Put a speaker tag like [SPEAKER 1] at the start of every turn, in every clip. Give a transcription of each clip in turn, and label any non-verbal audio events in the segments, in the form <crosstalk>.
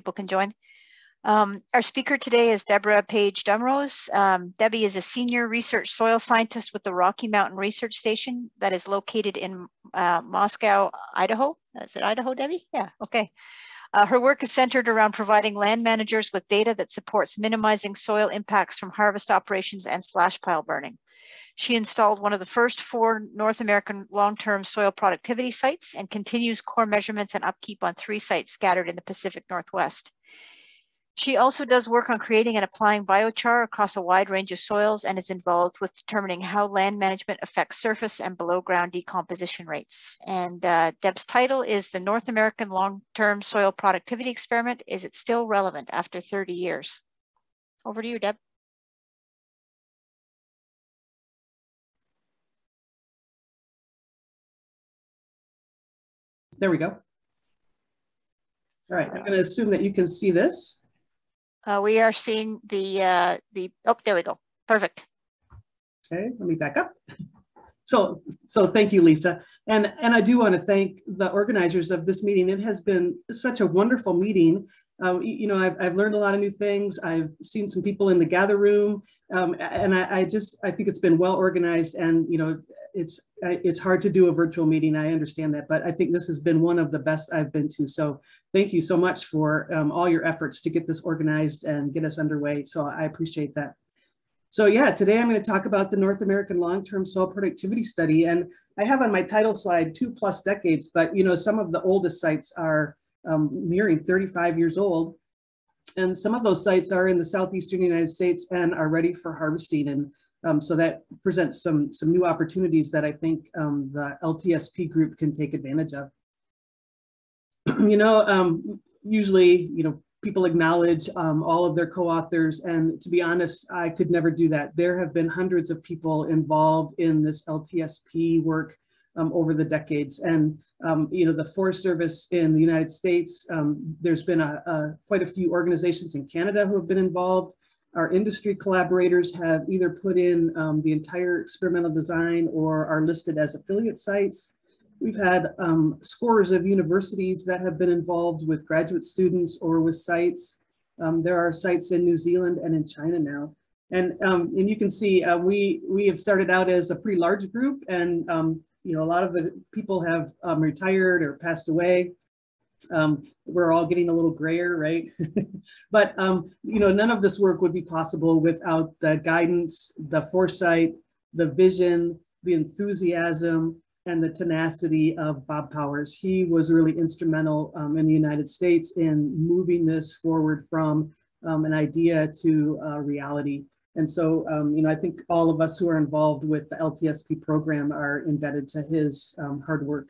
[SPEAKER 1] people can join. Um, our speaker today is Deborah Page Dumroese. Um, Debbie is a senior research soil scientist with the Rocky Mountain Research Station that is located in uh, Moscow, Idaho. Is it Idaho, Debbie? Yeah, okay. Uh, her work is centered around providing land managers with data that supports minimizing soil impacts from harvest operations and slash pile burning. She installed one of the first four North American long-term soil productivity sites and continues core measurements and upkeep on three sites scattered in the Pacific Northwest. She also does work on creating and applying biochar across a wide range of soils and is involved with determining how land management affects surface and below ground decomposition rates. And uh, Deb's title is the North American Long-Term Soil Productivity Experiment. Is it still relevant after 30 years? Over to you, Deb.
[SPEAKER 2] There we go. All right, I'm going to assume that you can see this.
[SPEAKER 1] Uh, we are seeing the, uh, the, oh, there we go. Perfect.
[SPEAKER 2] Okay, let me back up. So, so thank you, Lisa. And, and I do want to thank the organizers of this meeting. It has been such a wonderful meeting. Uh, you know, I've, I've learned a lot of new things. I've seen some people in the gather room. Um, and I, I just, I think it's been well organized and, you know, it's it's hard to do a virtual meeting. I understand that, but I think this has been one of the best I've been to. So thank you so much for um, all your efforts to get this organized and get us underway. So I appreciate that. So yeah, today I'm going to talk about the North American Long-Term Soil Productivity Study. And I have on my title slide two plus decades, but you know, some of the oldest sites are um, nearing 35 years old. And some of those sites are in the Southeastern United States and are ready for harvesting. And um, so that presents some, some new opportunities that I think um, the LTSP group can take advantage of. <clears throat> you know, um, usually, you know, people acknowledge um, all of their co-authors and to be honest, I could never do that. There have been hundreds of people involved in this LTSP work um, over the decades. And, um, you know, the Forest Service in the United States, um, there's been a, a, quite a few organizations in Canada who have been involved. Our industry collaborators have either put in um, the entire experimental design or are listed as affiliate sites. We've had um, scores of universities that have been involved with graduate students or with sites. Um, there are sites in New Zealand and in China now. And, and you can see uh, we, we have started out as a pretty large group and you know, a lot of the people have um, retired or passed away. Um, we're all getting a little grayer, right? <laughs> but, um, you know, none of this work would be possible without the guidance, the foresight, the vision, the enthusiasm, and the tenacity of Bob Powers. He was really instrumental um, in the United States in moving this forward from um, an idea to uh, reality. And so, um, you know, I think all of us who are involved with the LTSP program are indebted to his um, hard work.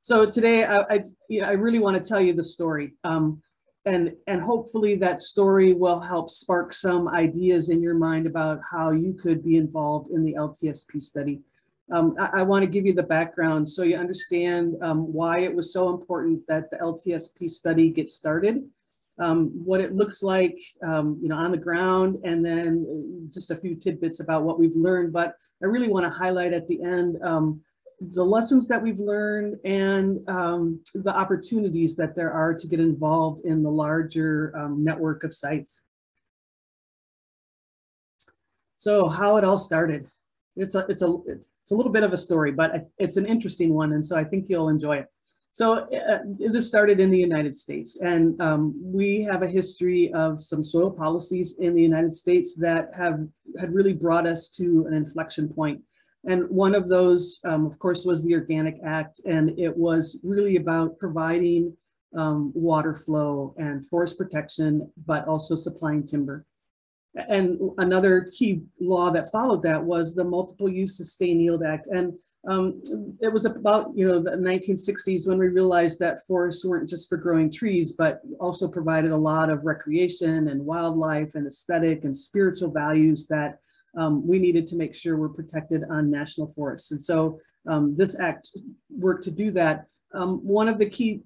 [SPEAKER 2] So today, I, I, you know, I really want to tell you the story. Um, and, and hopefully that story will help spark some ideas in your mind about how you could be involved in the LTSP study. Um, I, I, want to give you the background so you understand um, why it was so important that the LTSP study get started um, what it looks like, um, you know, on the ground, and then just a few tidbits about what we've learned. But I really want to highlight at the end um, the lessons that we've learned and um, the opportunities that there are to get involved in the larger um, network of sites. So how it all started. It's a, it's a, it's a little bit of a story, but it's an interesting one. And so I think you'll enjoy it. So uh, this started in the United States, and um, we have a history of some soil policies in the United States that have had really brought us to an inflection point. And one of those, um, of course, was the Organic Act, and it was really about providing um, water flow and forest protection, but also supplying timber. And another key law that followed that was the Multiple Use Sustained Yield Act. And um, it was about, you know, the 1960s when we realized that forests weren't just for growing trees, but also provided a lot of recreation and wildlife and aesthetic and spiritual values that um, we needed to make sure were protected on national forests. And so um, this act worked to do that. Um, one of the key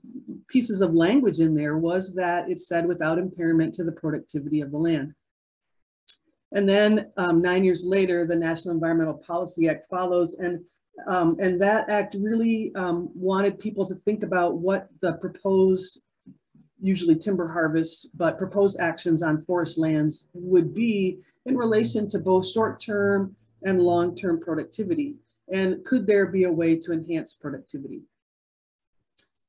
[SPEAKER 2] pieces of language in there was that it said without impairment to the productivity of the land. And then um, nine years later, the National Environmental Policy Act follows. And, um, and that act really um, wanted people to think about what the proposed usually timber harvests, but proposed actions on forest lands would be in relation to both short-term and long-term productivity. And could there be a way to enhance productivity?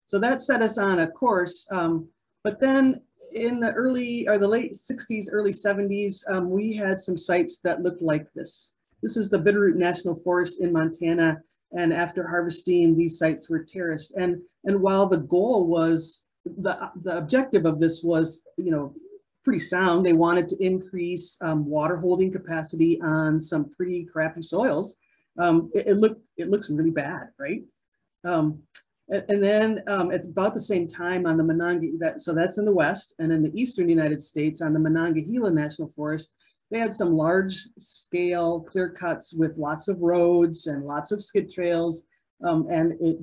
[SPEAKER 2] So that set us on a course. Um, but then in the early or the late 60s, early 70s, um, we had some sites that looked like this. This is the Bitterroot National Forest in Montana. And after harvesting, these sites were terraced. And, and while the goal was, the, the objective of this was, you know, pretty sound. They wanted to increase um, water holding capacity on some pretty crappy soils. Um, it, it, look, it looks really bad, right? Um, and, and, then um, at about the same time on the Monongahela, that, so that's in the west, and in the eastern United States on the Monongahela National Forest, they had some large scale clear cuts with lots of roads and lots of skid trails. Um, and it,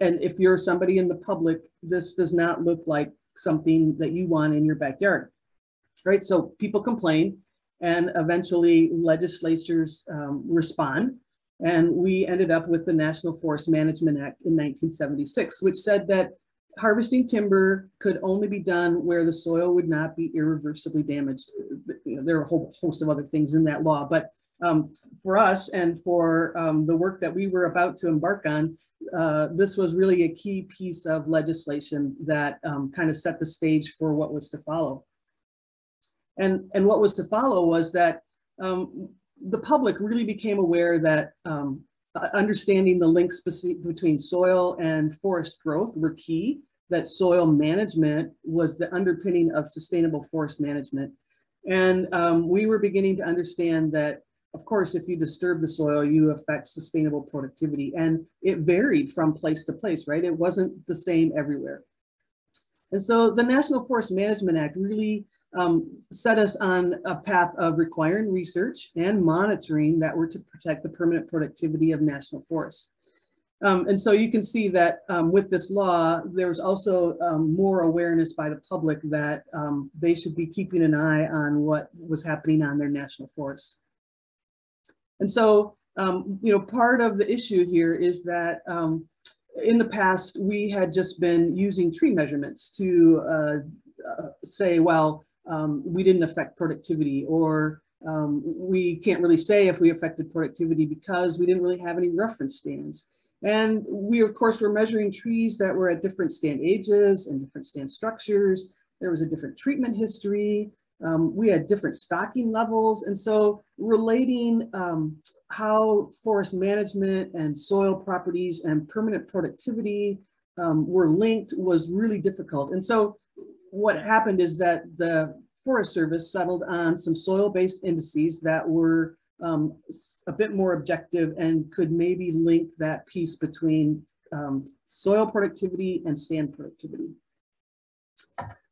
[SPEAKER 2] and if you're somebody in the public, this does not look like something that you want in your backyard, right? So people complain and eventually legislatures um, respond. And we ended up with the National Forest Management Act in 1976, which said that harvesting timber could only be done where the soil would not be irreversibly damaged. You know, there are a whole host of other things in that law, but um, for us and for um, the work that we were about to embark on, uh, this was really a key piece of legislation that um, kind of set the stage for what was to follow. And, and what was to follow was that um, the public really became aware that um, uh, understanding the links between soil and forest growth were key, that soil management was the underpinning of sustainable forest management. And um, we were beginning to understand that, of course, if you disturb the soil, you affect sustainable productivity. And it varied from place to place, right? It wasn't the same everywhere. And so the National Forest Management Act really um, set us on a path of requiring research and monitoring that were to protect the permanent productivity of national forests. Um, and so you can see that um, with this law, there's also um, more awareness by the public that um, they should be keeping an eye on what was happening on their national forests. And so, um, you know, part of the issue here is that in the past, we had just been using tree measurements to uh, uh, say, well, um, we didn't affect productivity or um, we can't really say if we affected productivity because we didn't really have any reference stands. And we, of course, were measuring trees that were at different stand ages and different stand structures. There was a different treatment history. Um, we had different stocking levels. And so relating um, how forest management and soil properties and permanent productivity um, were linked was really difficult. And so what happened is that the Forest Service settled on some soil-based indices that were um, a bit more objective and could maybe link that piece between um, soil productivity and stand productivity.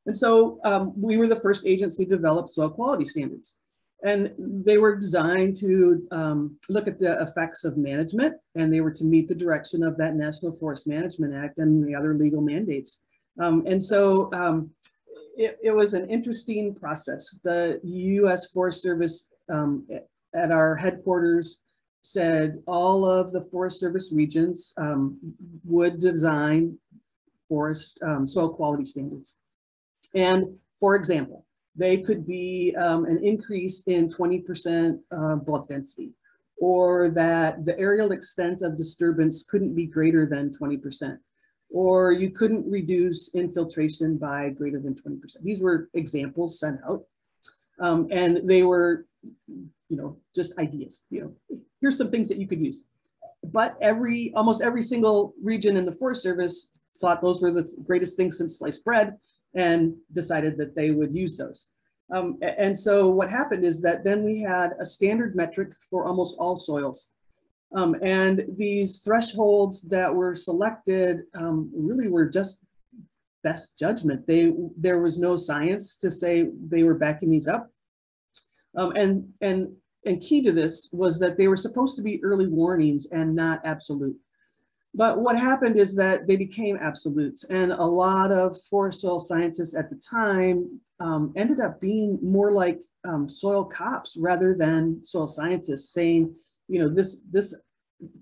[SPEAKER 2] And so um, we were the first agency to develop soil quality standards. And they were designed to um, look at the effects of management, and they were to meet the direction of that National Forest Management Act and the other legal mandates. Um, and so um, it, it, was an interesting process. The U.S. Forest Service um, at our headquarters said all of the Forest Service regions um, would design forest soil quality standards. And for example, they could be um, an increase in 20% uh, bulk density, or that the aerial extent of disturbance couldn't be greater than 20% or you couldn't reduce infiltration by greater than 20%. These were examples sent out. Um, and they were, you know, just ideas, you know, here's some things that you could use. But every, almost every single region in the Forest Service thought those were the greatest things since sliced bread and decided that they would use those. Um, and so what happened is that then we had a standard metric for almost all soils. Um, and these thresholds that were selected um, really were just best judgment. They, there was no science to say they were backing these up. Um, and, and, and key to this was that they were supposed to be early warnings and not absolute. But what happened is that they became absolutes and a lot of forest soil scientists at the time um, ended up being more like um, soil cops rather than soil scientists saying, you know, this, this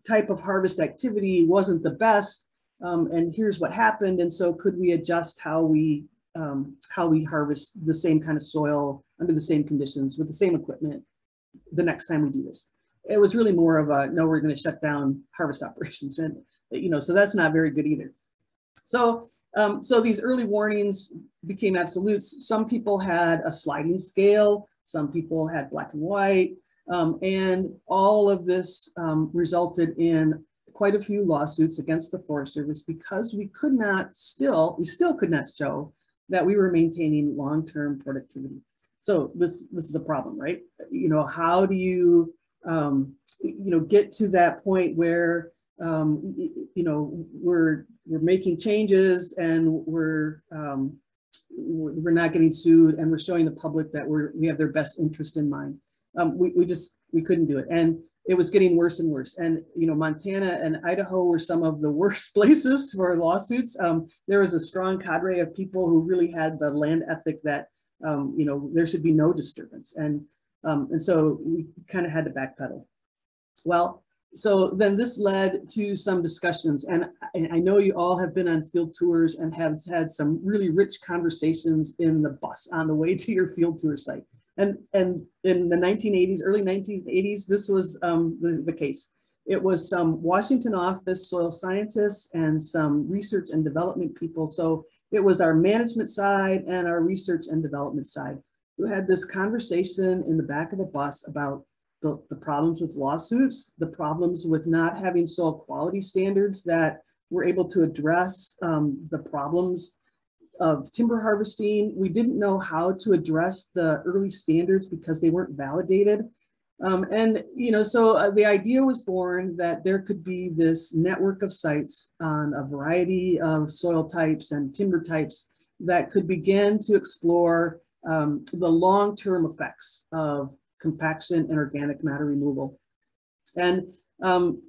[SPEAKER 2] type of harvest activity wasn't the best, um, and here's what happened, and so could we adjust how we um, how we harvest the same kind of soil under the same conditions with the same equipment the next time we do this. It was really more of a, no, we're going to shut down harvest operations. And, you know, so that's not very good either. So, um, so these early warnings became absolutes. Some people had a sliding scale. Some people had black and white. Um, and all of this um, resulted in quite a few lawsuits against the Forest Service because we could not still, we still could not show that we were maintaining long-term productivity. So this this is a problem, right? You know, how do you um, you know get to that point where um, you know we're we're making changes and we're um, we're not getting sued and we're showing the public that we're we have their best interest in mind. Um, we we just we couldn't do it, and it was getting worse and worse. And you know, Montana and Idaho were some of the <laughs> worst places for lawsuits. Um, there was a strong cadre of people who really had the land ethic that um, you know, there should be no disturbance. And, um, and so we kind of had to backpedal. Well, so then this led to some discussions and I, know you all have been on field tours and have had some really rich conversations in the bus on the way <laughs> to your field tour site. And, and in the 1980s, early 1980s, this was um, the, the case. It was some Washington office soil scientists and some research and development people. So it was our management side and our research and development side who had this conversation in the back of a bus about the, the problems with lawsuits, the problems with not having soil quality standards that were able to address um, the problems of timber harvesting. We didn't know how to address the early standards because they weren't validated. Um, and, you know, so uh, the idea was born that there could be this network of sites on a variety of soil types and timber types that could begin to explore um, the long-term effects of compaction and organic matter removal. And um,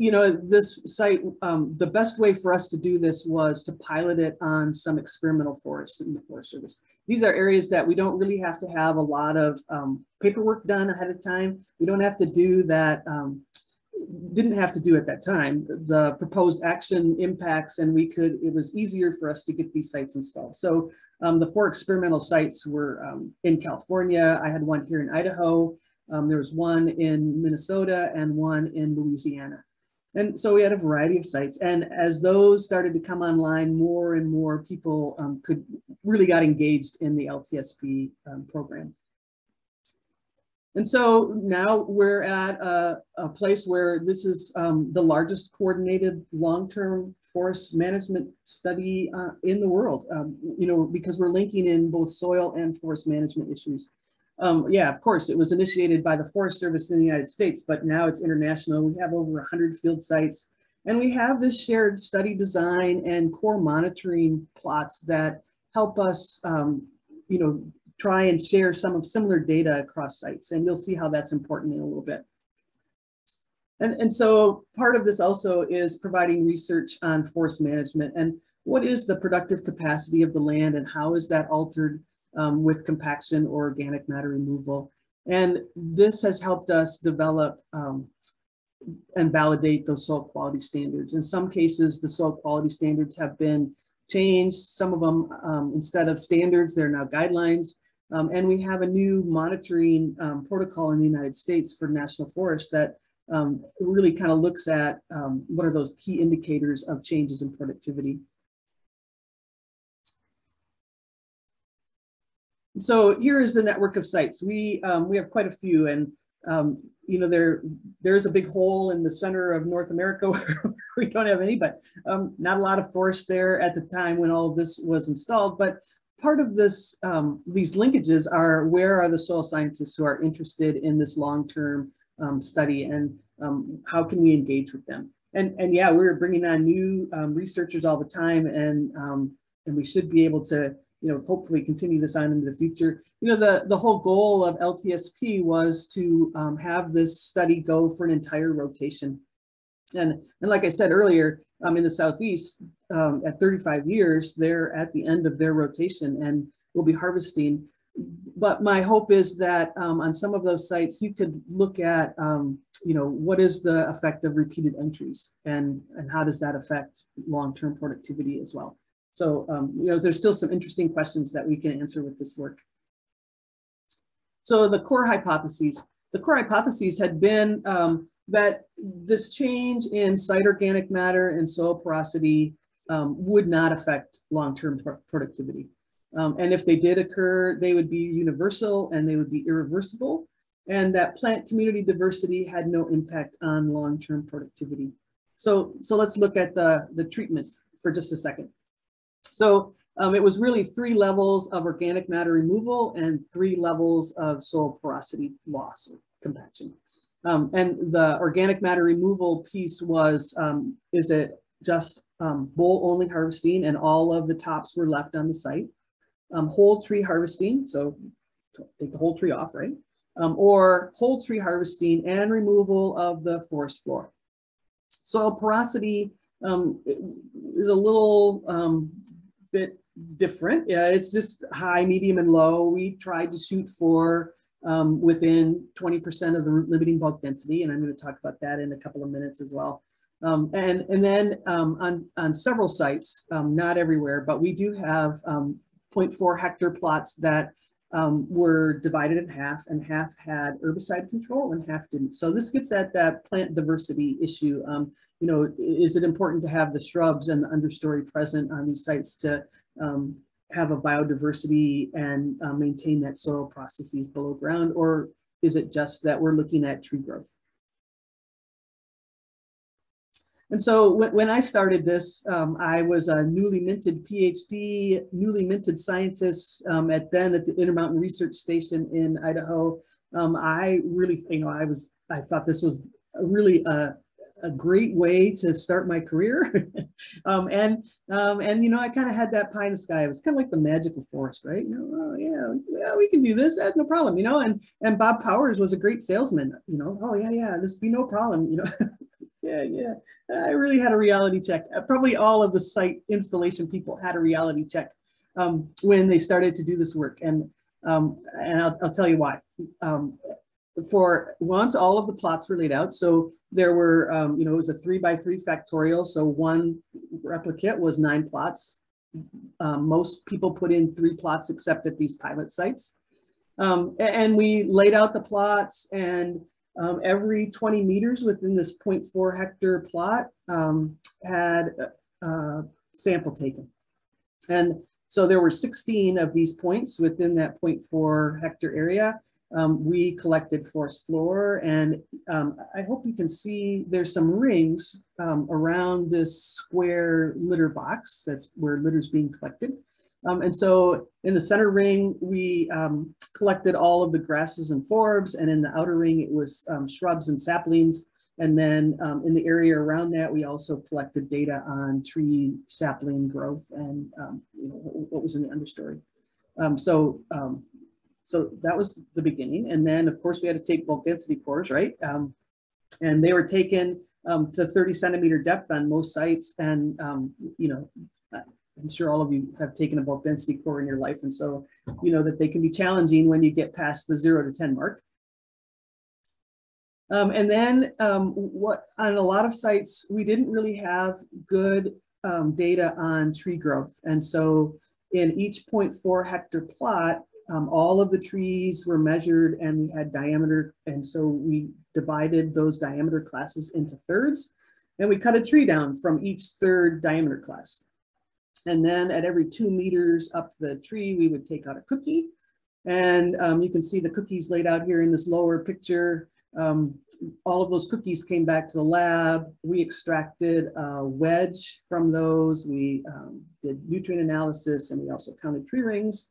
[SPEAKER 2] you know, this site, um, the best way for us to do this was to pilot it on some experimental forests in the Forest Service. These are areas that we don't really have to have a lot of um, paperwork done ahead of time. We don't have to do that, um, didn't have to do at that time, the proposed action impacts and we could, it was easier for us to get these sites installed. So um, the four experimental sites were um, in California. I had one here in Idaho. Um, there was one in Minnesota and one in Louisiana. And so we had a variety of sites. And as those started to come online, more and more people um, could really got engaged in the LTSP um, program. And so now we're at a, a place where this is um, the largest coordinated long-term forest management study uh, in the world, um, you know, because we're linking in both soil and forest management issues. Um, yeah, of course, it was initiated by the Forest Service in the United States, but now it's international. We have over 100 field sites, and we have this shared study design and core monitoring plots that help us, um, you know, try and share some of similar data across sites. And you'll see how that's important in a little bit. And, and so part of this also is providing research on forest management and what is the productive capacity of the land and how is that altered um, with compaction or organic matter removal. And this has helped us develop um, and validate those soil quality standards. In some cases, the soil quality standards have been changed. Some of them, um, instead of standards, they're now guidelines. Um, and we have a new monitoring um, protocol in the United States for national forests that um, really kind of looks at um, what are those key indicators of changes in productivity. so here is the network of sites. We um, we have quite a few, and um, you know there there's a big hole in the center of North America <laughs> where we don't have any, but um, not a lot of forest there at the time when all of this was installed. But part of this um, these linkages are where are the soil scientists who are interested in this long-term um, study, and um, how can we engage with them? And and yeah, we're bringing on new researchers all the time, and and we should be able to you know, hopefully continue this on into the future. You know, the, the whole goal of LTSP was to um, have this study go for an entire rotation. And, and like I said earlier, um, in the Southeast, um, at 35 years, they're at the end of their rotation and will be harvesting. But my hope is that um, on some of those sites, you could look at, um, you know, what is the effect of repeated entries and, and how does that affect long-term productivity as well. So, um, you know, there's still some interesting questions that we can answer with this work. So the core hypotheses, the core hypotheses had been um, that this change in site organic matter and soil porosity um, would not affect long-term productivity. Um, and if they did occur, they would be universal and they would be irreversible and that plant community diversity had no impact on long-term productivity. So, so let's look at the, the treatments for just a second. So um, it was really three levels of organic matter removal and three levels of soil porosity loss or compaction. Um, and the organic matter removal piece was, um, is it just um, bole only harvesting and all of the tops were left on the site. Um, whole tree harvesting, so take the whole tree off, right? Um, or whole tree harvesting and removal of the forest floor. Soil porosity um, is a little bit different. Yeah, it's just high, medium, and low. We tried to shoot for um, within 20% of the limiting bulk density, and I'm going to talk about that in a couple of minutes as well. Um, and, and then um, on, on several sites, um, not everywhere, but we do have um, 0.4 hectare plots that um, were divided in half and half had herbicide control and half didn't. So this gets at that plant diversity issue. You know, is it important to have the shrubs and the understory present on these sites to have a biodiversity and uh, maintain that soil processes below ground? Or is it just that we're looking at tree growth? And so when, when I started this, um, I was a newly minted PhD, newly minted scientist um, at then at the Intermountain Research Station in Idaho. Um, I really, you know, I was, I thought this was really a, a great way to start my career. <laughs> um, and, um, and, you know, I kind of had that pie in the sky. It was kind of like the magical forest, right? You know, oh yeah, yeah, we can do this. That's no problem, you know? And, and Bob Powers was a great salesman, you know, oh yeah, yeah, this be no problem, you know? <laughs> yeah, yeah. I really had a reality check. Uh, probably all of the site installation people had a reality check um, when they started to do this work. And, um, and I'll, I'll, tell you why. Um, for once all of the plots were laid out, so there were, um, you know, it was a three by three factorial. So one replicate was nine plots. Um, most people put in three plots except at these pilot sites. Um, and we laid out the plots and um, every 20 meters within this 0.4 hectare plot um, had a, a, sample taken. And so there were 16 of these points within that 0.4 hectare area. Um, we collected forest floor and um, I hope you can see there's some rings um, around this square litter box. That's where litter is being collected. Um, and so in the center ring, we um, collected all of the grasses and forbs, and in the outer ring, it was um, shrubs and saplings. And then in the area around that, we also collected data on tree sapling growth and you know, what was in the understory. So, so that was the beginning. And then, of course, we had to take bulk density cores, right? and they were taken to 30 centimeter depth on most sites. And, you know, I'm sure all of you have taken a bulk density core in your life. And so, you know, that they can be challenging when you get past the zero to 10 mark. Um, and then um, what on a lot of sites, we didn't really have good um, data on tree growth. And so in each 0.4 hectare plot, um, all of the trees were measured and we had diameter. And so we divided those diameter classes into thirds and we cut a tree down from each third diameter class. And then at every two meters up the tree, we would take out a cookie. And um, you can see the cookies laid out here in this lower picture. Um, all of those cookies came back to the lab. We extracted a wedge from those. We um, did nutrient analysis and we also counted tree rings.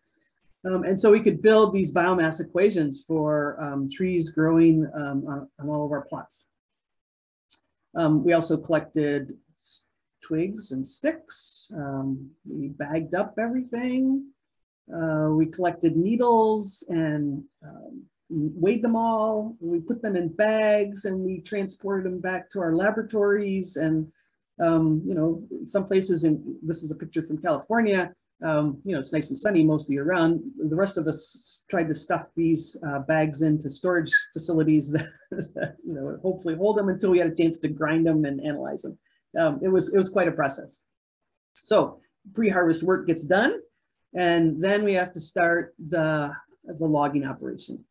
[SPEAKER 2] Um, and so we could build these biomass equations for um, trees growing um, on, on, all of our plots. we also collected twigs and sticks. Um, we bagged up everything. Uh, we collected needles and um, weighed them all. We put them in bags and we transported them back to our laboratories. And, um, you know, some places in, this is a picture from California, um, you know, it's nice and sunny most year round. The rest of us tried to stuff these uh, bags into storage facilities <laughs> that, that, you know, hopefully hold them until we had a chance to grind them and analyze them um, it was it was quite a process. So pre-harvest work gets done, and then we have to start the, the logging operation.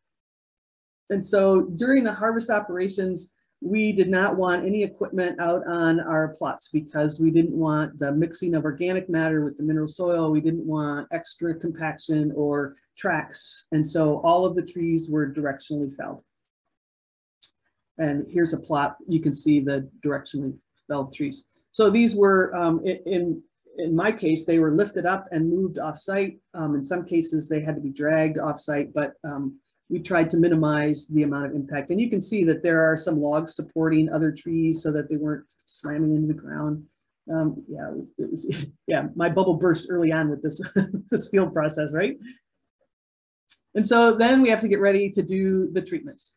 [SPEAKER 2] And so during the harvest operations, we did not want any equipment out on our plots because we didn't want the mixing of organic matter with the mineral soil. We didn't want extra compaction or tracks. And so all of the trees were directionally felled. And here's a plot. You can see the directionally felled trees. So these were, um, in, in my case, they were lifted up and moved off-site. Um, in some cases, they had to be dragged off-site, but um, we tried to minimize the amount of impact. And you can see that there are some logs supporting other trees so that they weren't slamming into the ground. Um, yeah, was, <laughs> yeah, my bubble burst early on with this, <laughs> this field process, right? And so then we have to get ready to do the treatments.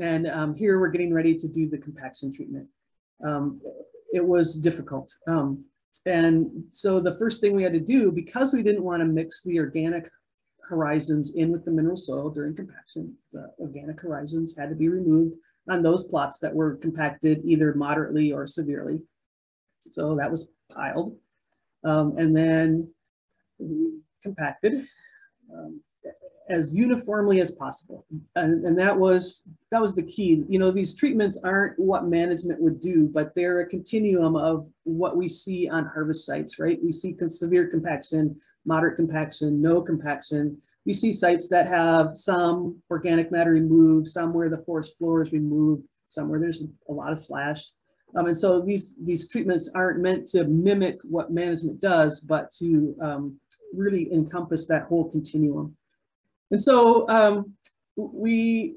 [SPEAKER 2] And um, here we're getting ready to do the compaction treatment. Um, it was difficult. Um, and so the first thing we had to do, because we didn't want to mix the organic horizons in with the mineral soil during compaction. The organic horizons had to be removed on those plots that were compacted either moderately or severely. So that was piled. Um, and then compacted. Um, as uniformly as possible. And, and that was that was the key. You know, these treatments aren't what management would do, but they're a continuum of what we see on harvest sites, right? We see severe compaction, moderate compaction, no compaction. We see sites that have some organic matter removed, some where the forest floor is removed, some where there's a lot of slash. Um, and so these, these treatments aren't meant to mimic what management does, but to um, really encompass that whole continuum. And so um, we,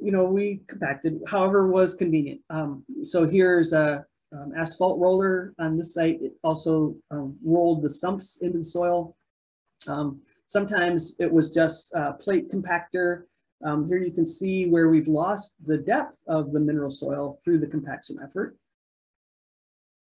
[SPEAKER 2] you know, we compacted however was convenient. Um, so here's a um, asphalt roller on this site. It also um, rolled the stumps into the soil. Um, sometimes it was just a plate compactor. Um, here you can see where we've lost the depth of the mineral soil through the compaction effort.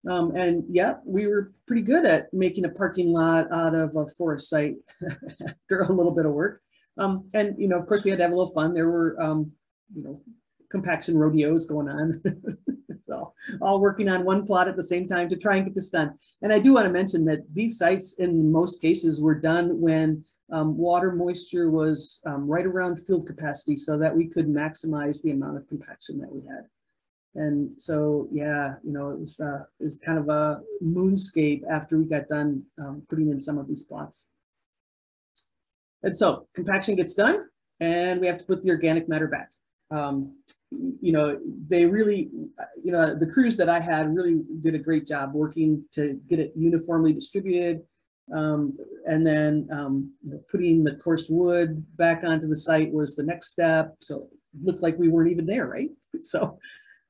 [SPEAKER 2] Um, and yeah, we were pretty good at making a parking lot out of a forest site <laughs> after a little bit of work. Um, and, you know, of course, we had to have a little fun. There were, um, you know, compaction rodeos going on. <laughs> so all working on one plot at the same time to try and get this done. And I do want to mention that these sites in most cases were done when um, water moisture was um, right around field capacity so that we could maximize the amount of compaction that we had. And so, yeah, you know, it was, uh, it was kind of a moonscape after we got done um, putting in some of these plots. And so compaction gets done and we have to put the organic matter back. Um, you know, they really, you know, the crews that I had really did a great job working to get it uniformly distributed. Um, and then um, you know, putting the coarse wood back onto the site was the next step. So it looked like we weren't even there, right? <laughs> So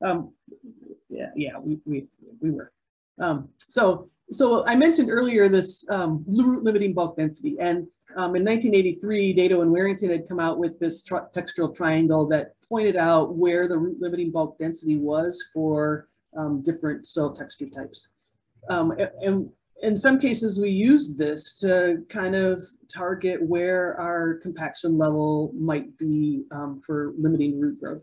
[SPEAKER 2] um, yeah, yeah, we, we, we were. Um, so, so I mentioned earlier this um, limiting bulk density and um, in 1983, Daddow and Warrington had come out with this textural triangle that pointed out where the root limiting bulk density was for um, different soil texture types. Um, and in some cases, we used this to kind of target where our compaction level might be um, for limiting root growth.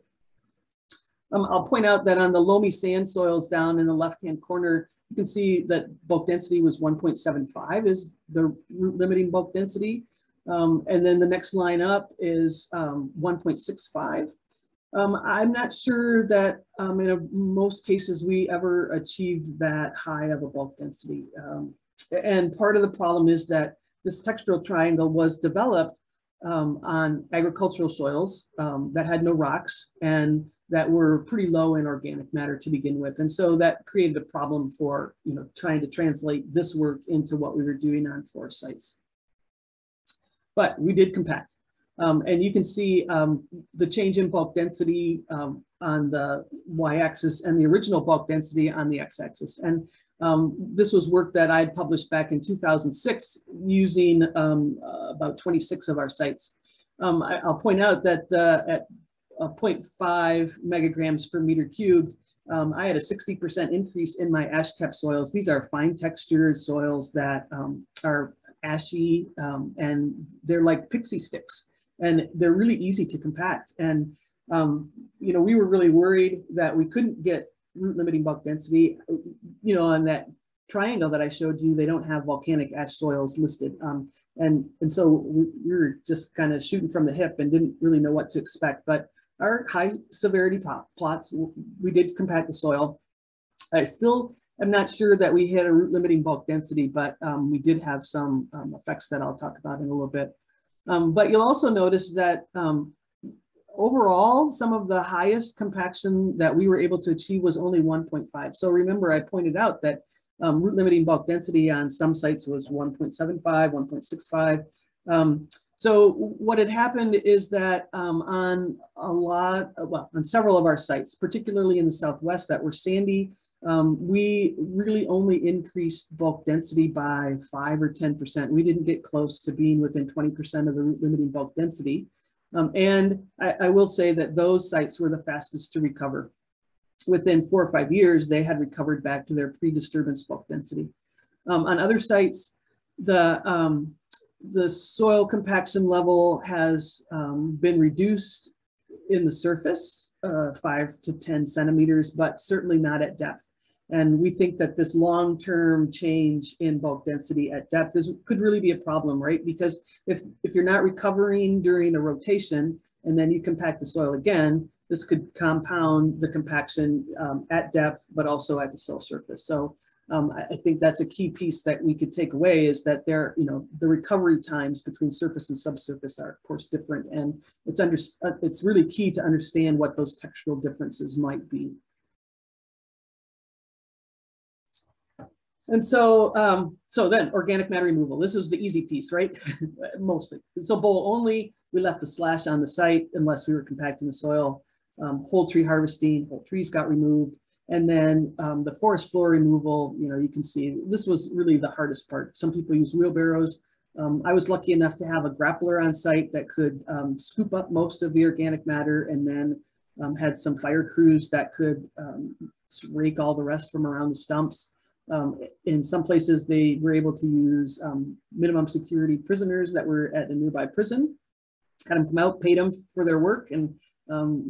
[SPEAKER 2] Um, I'll point out that on the loamy sand soils down in the left-hand corner, you can see that bulk density was 1.75 is the limiting bulk density. Um, and then the next line up is um, 1.65. Um, I'm not sure that um, in a, most cases we ever achieved that high of a bulk density. Um, and part of the problem is that this textural triangle was developed um, on agricultural soils that had no rocks and that were pretty low in organic matter to begin with. And so that created a problem for, you know, trying to translate this work into what we were doing on forest sites. But we did compact. Um, and you can see um, the change in bulk density um, on the y-axis and the original bulk density on the x-axis. And um, this was work that I had published back in 2006 using uh, about 26 of our sites. Um, I, will point out that the, at uh, 0.5 megagrams per meter cubed, um, I had a 60% increase in my ash cap soils. These are fine textured soils that um, are ashy um, and they're like Pixy Stix and they're really easy to compact. And, um, you know, we were really worried that we couldn't get root limiting bulk density, you know, on that triangle that I showed you, they don't have volcanic ash soils listed. Um, and, and so we, we were just kind of shooting from the hip and didn't really know what to expect. But our high severity plots, we did compact the soil. I still am not sure that we had a root limiting bulk density, but um, we did have some um, effects that I'll talk about in a little bit. Um, but you'll also notice that um, overall, some of the highest compaction that we were able to achieve was only 1.5. So remember, I pointed out that um, root limiting bulk density on some sites was 1.75, 1.65. So what had happened is that um, on a lot, well, on several of our sites, particularly in the Southwest that were sandy, um, we really only increased bulk density by five or 10%. We didn't get close to being within 20% of the root limiting bulk density. Um, and I, I, will say that those sites were the fastest to recover. Within four or five years, they had recovered back to their pre-disturbance bulk density. Um, on other sites, the, um, the soil compaction level has um, been reduced in the surface, uh, five to 10 centimeters, but certainly not at depth. And we think that this long-term change in bulk density at depth is, could really be a problem, right? Because if, if you're not recovering during a rotation and then you compact the soil again, this could compound the compaction um, at depth, but also at the soil surface. So um, I, think that's a key piece that we could take away is that there, you know, the recovery times between surface and subsurface are of course different. And it's, under, uh, it's really key to understand what those textural differences might be. And so, um, so then organic matter removal. This was the easy piece, right? <laughs> Mostly. So bole only, we left the slash on the site unless we were compacting the soil. Um, whole tree harvesting, whole trees got removed. And then um, the forest floor removal, you know, you can see this was really the hardest part. Some people use wheelbarrows. Um, I was lucky enough to have a grappler on site that could um, scoop up most of the organic matter and then um, had some fire crews that could um, rake all the rest from around the stumps. Um, in some places, they were able to use um, minimum security prisoners that were at a nearby prison, had them come out, paid them for their work, and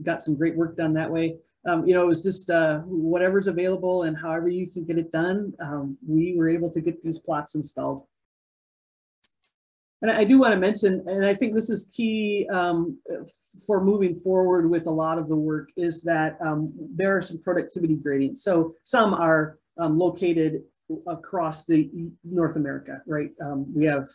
[SPEAKER 2] got some great work done that way. Um, you know, it was just uh, whatever's available and however you can get it done, um, we were able to get these plots installed. And I do want to mention, and I think this is key um, for moving forward with a lot of the work, is that there are some productivity gradients. So some are um, located across the North America, right? Um, we have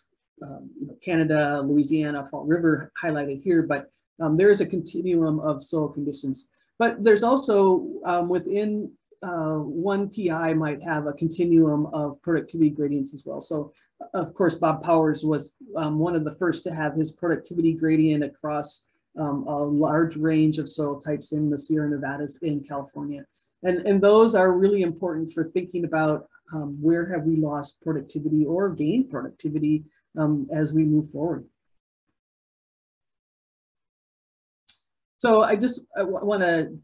[SPEAKER 2] um, you know, Canada, Louisiana, Fall River highlighted here, but um, there is a continuum of soil conditions. But there's also um, within uh, one PI might have a continuum of productivity gradients as well. So of course, Bob Powers was um, one of the first to have his productivity gradient across um, a large range of soil types in the Sierra Nevadas in California. And, and those are really important for thinking about um, where have we lost productivity or gained productivity um, as we move forward. So I just want to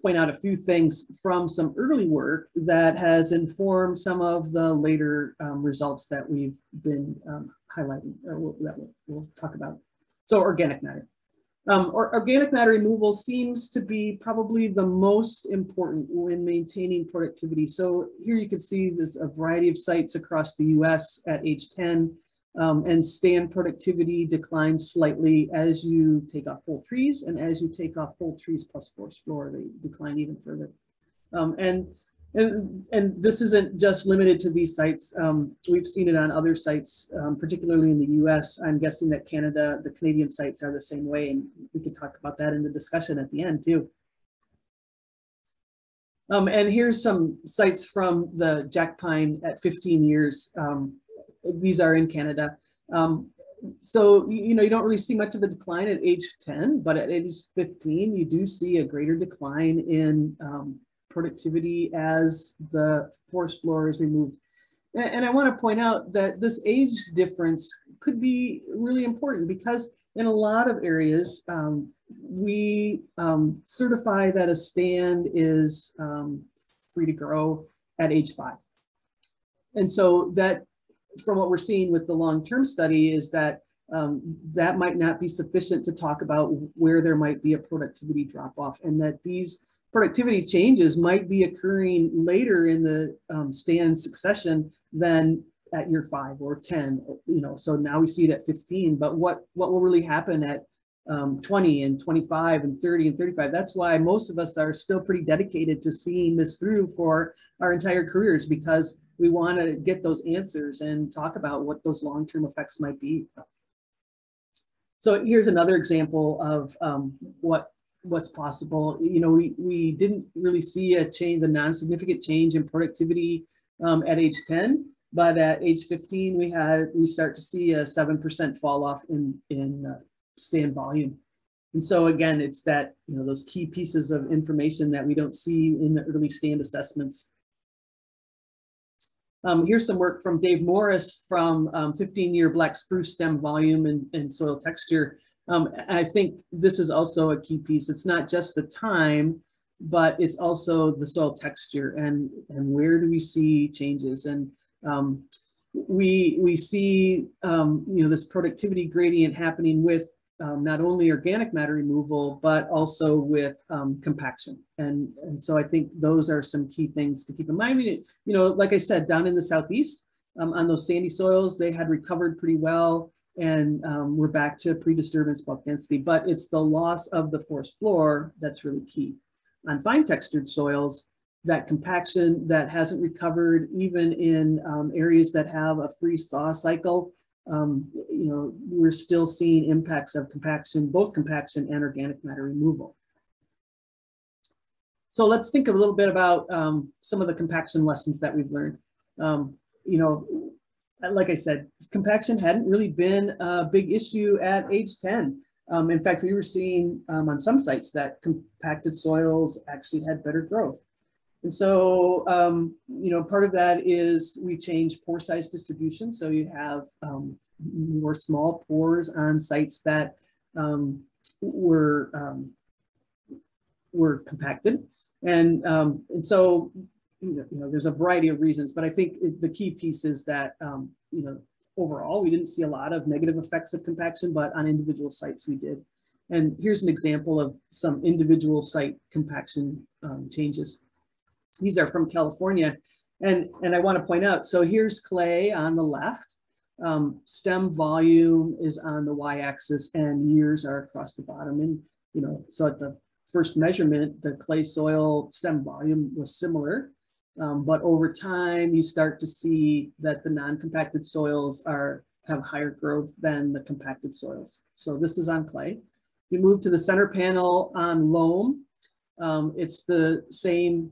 [SPEAKER 2] point out a few things from some early work that has informed some of the later um, results that we've been um, highlighting, or we'll, that we'll, we'll talk about. So organic matter. Um, or organic matter removal seems to be probably the most important when maintaining productivity. So here you can see there's a variety of sites across the US at age 10 um, and stand productivity declines slightly as you take off whole trees and as you take off whole trees plus forest floor, they decline even further. Um, and and, and this isn't just limited to these sites. Um, we've seen it on other sites, um, particularly in the US. I'm guessing that Canada, the Canadian sites are the same way. And we could talk about that in the discussion at the end too. Um, and here's some sites from the jack pine at 15 years. These are in Canada. Um, so, you know, you don't really see much of a decline at age 10, but at age 15, you do see a greater decline in um, productivity as the forest floor is removed. And I want to point out that this age difference could be really important because in a lot of areas, um, we um, certify that a stand is um, free to grow at age five. And so that, from what we're seeing with the long-term study is that um, that might not be sufficient to talk about where there might be a productivity drop off and that these productivity changes might be occurring later in the um, stand succession than at year five or 10, you know, so now we see it at 15, but what, what will really happen at um, 20 and 25 and 30 and 35. That's why most of us are still pretty dedicated to seeing this through for our entire careers because we want to get those answers and talk about what those long-term effects might be. So here's another example of um, what what's possible. You know, we, we didn't really see a change, a non-significant change in productivity um, at age 10, but at age 15, we had we start to see a 7% fall off in, in uh, stand volume. And so again, it's that, you know, those key pieces of information that we don't see in the early stand assessments. Um, here's some work from Dave Morris from 15-year um, black spruce stem volume and, and soil texture. Um, I think this is also a key piece. It's not just the time, but it's also the soil texture and, and where do we see changes. And um, we, we see, you know, this productivity gradient happening with um, not only organic matter removal, but also with um, compaction. And, and so I think those are some key things to keep in mind. I mean, you know, like I said, down in the Southeast, um, on those sandy soils, they had recovered pretty well and um, we're back to pre-disturbance bulk density, but it's the loss of the forest floor that's really key. On fine textured soils, that compaction that hasn't recovered even in um, areas that have a freeze thaw cycle, um, you know, we're still seeing impacts of compaction, both compaction and organic matter removal. So let's think a little bit about um, some of the compaction lessons that we've learned. Um, you know, like I said, compaction hadn't really been a big issue at age 10. Um, in fact, we were seeing um, on some sites that compacted soils actually had better growth. And so, um, you know, part of that is we change pore size distribution. So you have um, more small pores on sites that um, were, um, were compacted. And, um, and so, you know, you know, there's a variety of reasons, but I think the key piece is that, um, you know, overall, we didn't see a lot of negative effects of compaction, but on individual sites we did. And here's an example of some individual site compaction changes. These are from California. And, and I want to point out, so here's clay on the left. Um, stem volume is on the y-axis and years are across the bottom. And, you know, so at the first measurement, the clay soil stem volume was similar. Um, but over time, you start to see that the non-compacted soils are have higher growth than the compacted soils. So this is on clay. You move to the center panel on loam. Um, it's the same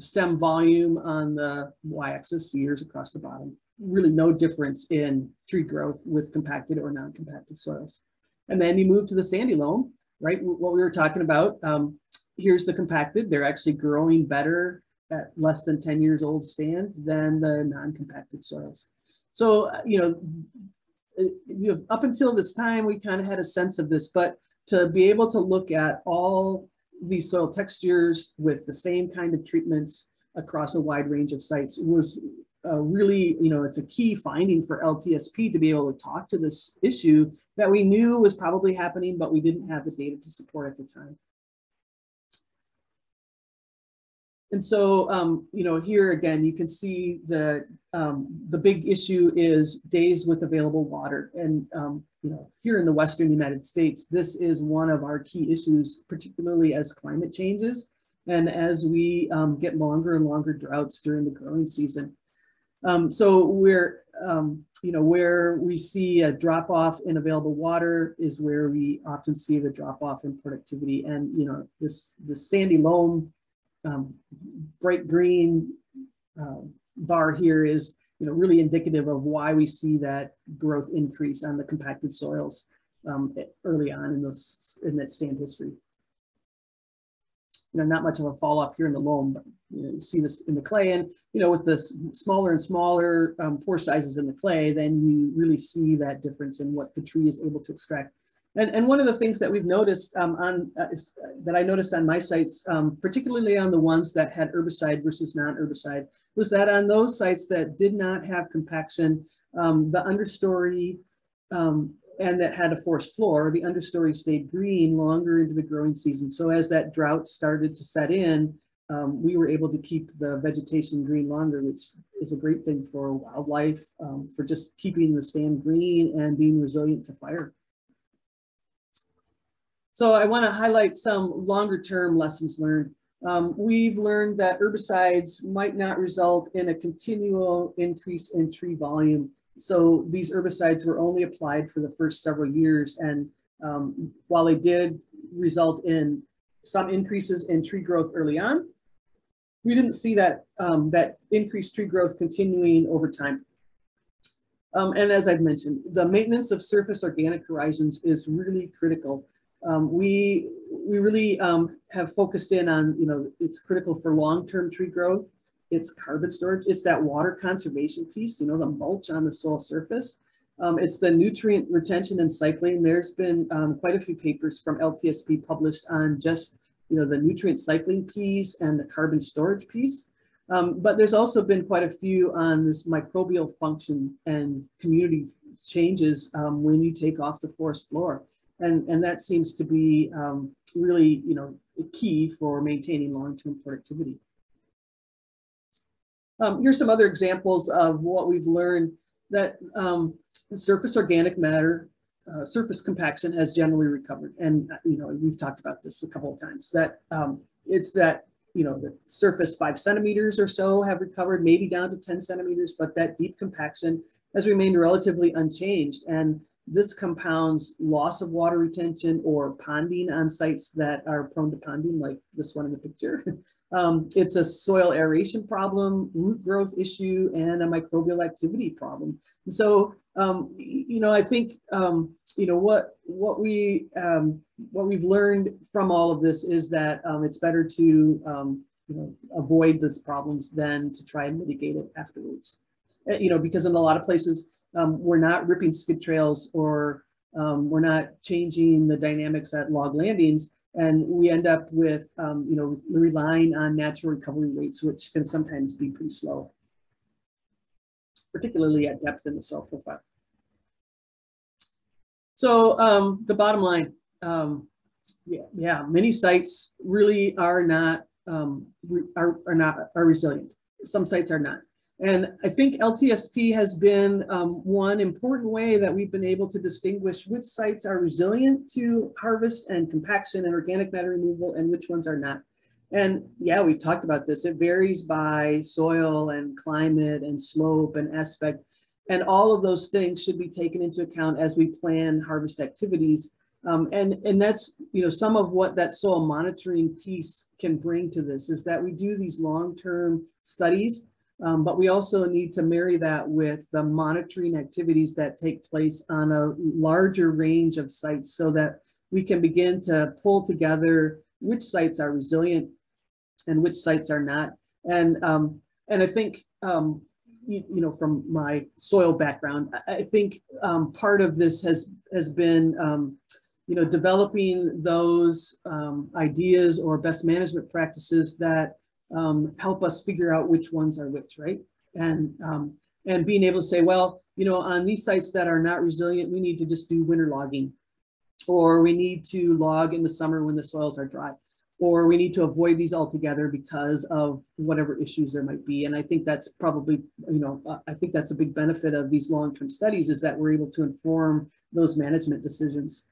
[SPEAKER 2] stem volume on the y-axis, years across the bottom. Really no difference in tree growth with compacted or non-compacted soils. And then you move to the sandy loam, right? What we were talking about. Um, here's the compacted. They're actually growing better at less than 10 years old stands than the non-compacted soils. So, uh, you know, uh, you know, up until this time, we kind of had a sense of this, but to be able to look at all these soil textures with the same kind of treatments across a wide range of sites was uh, really, you know, it's a key finding for LTSP to be able to talk to this issue that we knew was probably happening, but we didn't have the data to support at the time. And so, um, you know, here again, you can see the um, the big issue is days with available water. And, um, you know, here in the Western United States, this is one of our key issues, particularly as climate changes and as we um, get longer and longer droughts during the growing season. Um, so we're, um, you know, where we see a drop off in available water is where we often see the drop off in productivity. And, you know, this, this sandy loam um, bright green uh, bar here is you know, really indicative of why we see that growth increase on the compacted soils um, early on in, those, in that stand history. You know, not much of a fall off here in the loam, but you, know, you see this in the clay. And, you know, with the smaller and smaller um, pore sizes in the clay, then you really see that difference in what the tree is able to extract and, and one of the things that we've noticed um, on uh, is, uh, that I noticed on my sites, um, particularly on the ones that had herbicide versus non-herbicide, was that on those sites that did not have compaction, um, the understory um, and that had a forest floor, the understory stayed green longer into the growing season. So as that drought started to set in, um, we were able to keep the vegetation green longer, which is a great thing for wildlife, um, for just keeping the stand green and being resilient to fire. So I want to highlight some longer term lessons learned. Um, we've learned that herbicides might not result in a continual increase in tree volume. So these herbicides were only applied for the first several years. And um, while they did result in some increases in tree growth early on, we didn't see that, um, that increased tree growth continuing over time. Um, and as I've mentioned, the maintenance of surface organic horizons is really critical. Um, we, we really um, have focused in on, you know, it's critical for long-term tree growth. It's carbon storage. It's that water conservation piece, you know, the mulch on the soil surface. Um, it's the nutrient retention and cycling. There's been um, quite a few papers from LTSP published on just you know, the nutrient cycling piece and the carbon storage piece. Um, but there's also been quite a few on this microbial function and community changes um, when you take off the forest floor. And, and that seems to be um, really, you know, key for maintaining long-term productivity. Um, here's some other examples of what we've learned that um, surface organic matter uh, surface compaction has generally recovered. And, uh, you know, we've talked about this a couple of times, that um, it's that, you know, the surface five centimeters or so have recovered, maybe down to 10 centimeters, but that deep compaction has remained relatively unchanged. And this compounds loss of water retention or ponding on sites that are prone to ponding, like this one in the picture. <laughs> um, it's a soil aeration problem, root growth issue, and a microbial activity problem. And so, um, you know, I think, um, you know, what what we um, what we've learned from all of this is that um, it's better to um, you know avoid these problems than to try and mitigate it afterwards. Uh, you know, because in a lot of places um, we're not ripping skid trails or um, we're not changing the dynamics at log landings. And we end up with, um, you know, relying on natural recovery rates, which can sometimes be pretty slow, particularly at depth in the soil profile. So um, the bottom line, um, yeah, yeah, many sites really are not um, are, are not are resilient. Some sites are not. And I think LTSP has been um, one important way that we've been able to distinguish which sites are resilient to harvest and compaction and organic matter removal and which ones are not. And yeah, we've talked about this. It varies by soil and climate and slope and aspect. And all of those things should be taken into account as we plan harvest activities. Um, and, and that's, you know, some of what that soil monitoring piece can bring to this is that we do these long-term studies um, but we also need to marry that with the monitoring activities that take place on a larger range of sites so that we can begin to pull together which sites are resilient and which sites are not. And, um, and I think, um, you, you, know, from my soil background, I, I think um, part of this has, has been, um, you know, developing those um, ideas or best management practices that um, help us figure out which ones are which, right? And, um, and being able to say, well, you know, on these sites that are not resilient, we need to just do winter logging, or we need to log in the summer when the soils are dry, or we need to avoid these altogether because of whatever issues there might be. And I think that's probably, you know, uh, I think that's a big benefit of these long-term studies is that we're able to inform those management decisions.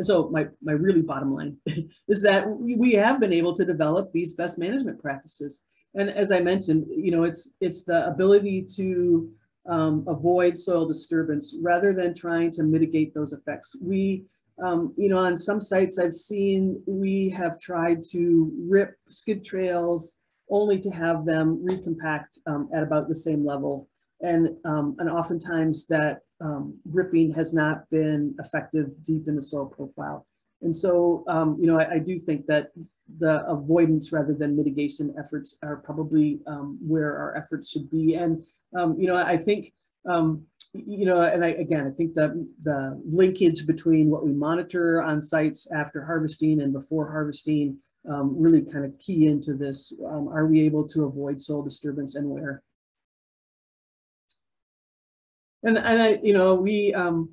[SPEAKER 2] And so my, my really bottom line <laughs> is that we have been able to develop these best management practices. And as I mentioned, you know, it's, it's the ability to um, avoid soil disturbance rather than trying to mitigate those effects. We, um, you know, on some sites I've seen, we have tried to rip skid trails only to have them recompact um, at about the same level. And, um, and oftentimes that um, ripping has not been effective deep in the soil profile. And so, um, you know, I, I, do think that the avoidance rather than mitigation efforts are probably um, where our efforts should be. And, um, you know, I think, um, you know, and I, again, I think that the linkage between what we monitor on sites after harvesting and before harvesting really kind of key into this. are we able to avoid soil disturbance and where? And, and I, you know, we, um,